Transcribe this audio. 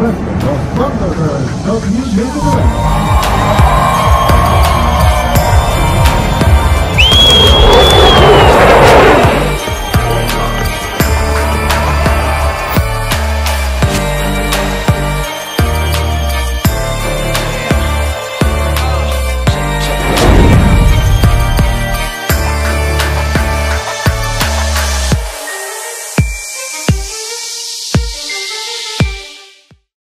Adesso, the adesso, quando.